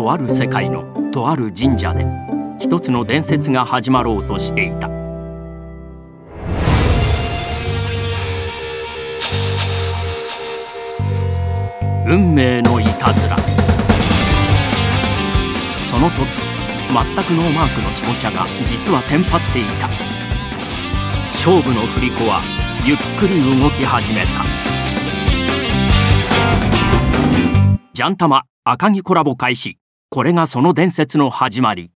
とある世界のとある神社で一つの伝説が始まろうとしていた。運命のいたずら。その時全くノーマークの下茶が実はテンパっていた。勝負の振り子はゆっくり動き始めた。ジャンタマ赤木コラボ開始。これがその伝説の始まり。